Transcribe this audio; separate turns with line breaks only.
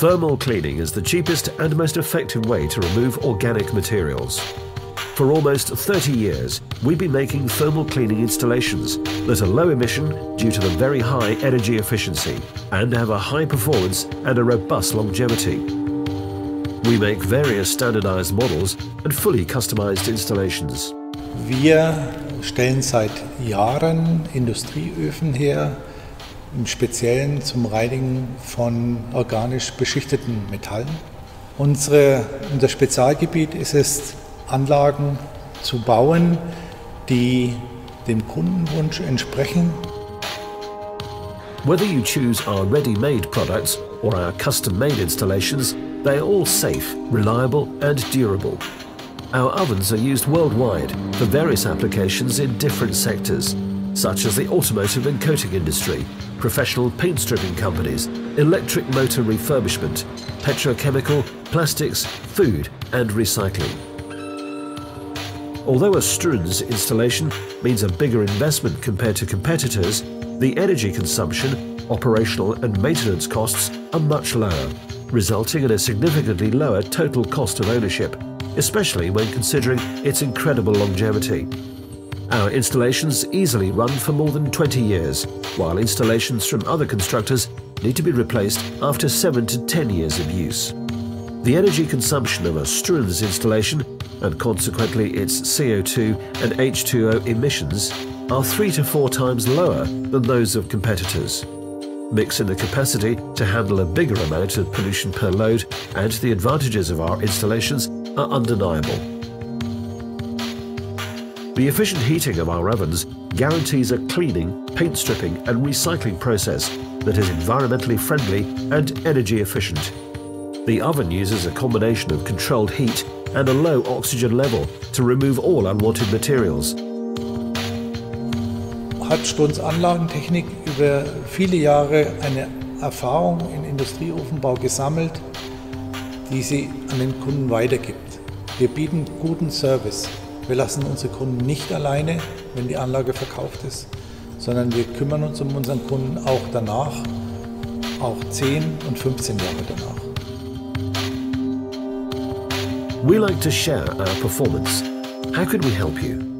Thermal cleaning is the cheapest and most effective way to remove organic materials. For almost 30 years, we've been making thermal cleaning installations that are low emission due to the very high energy efficiency and have a high performance and a robust longevity. We make various standardized models and fully customized installations.
Wir stellen seit Jahren Industrieöfen her, im Speziellen zum Reinigen von organisch beschichteten Metallen. Unsere, unser Spezialgebiet ist es, Anlagen zu bauen, die dem Kundenwunsch entsprechen.
Whether you choose our ready-made products or our custom-made installations, they are all safe, reliable and durable. Our ovens are used worldwide for various applications in different sectors, such as the automotive and coating industry, professional paint stripping companies, electric motor refurbishment, petrochemical, plastics, food and recycling. Although a Strunz installation means a bigger investment compared to competitors, the energy consumption, operational and maintenance costs are much lower, resulting in a significantly lower total cost of ownership, especially when considering its incredible longevity. Our installations easily run for more than 20 years, while installations from other constructors need to be replaced after 7 to 10 years of use. The energy consumption of a Strunz installation, and consequently its CO2 and H2O emissions, are three to four times lower than those of competitors. Mix in the capacity to handle a bigger amount of pollution per load and the advantages of our installations are undeniable. The efficient heating of our ovens guarantees a cleaning, paint stripping and recycling process that is environmentally friendly and energy efficient. The oven uses a combination of controlled heat and a low oxygen level to remove all unwanted materials.
Hat Strunz Anlagentechnik über viele Jahre eine Erfahrung in Industrieofenbau gesammelt, die sie an den Kunden weitergibt. Wir bieten guten Service. Wir lassen unsere Kunden nicht alleine, wenn die Anlage verkauft ist, sondern wir kümmern uns um unseren Kunden auch danach, auch 10 und 15 Jahre danach.
We like to share our performance. How could we help you?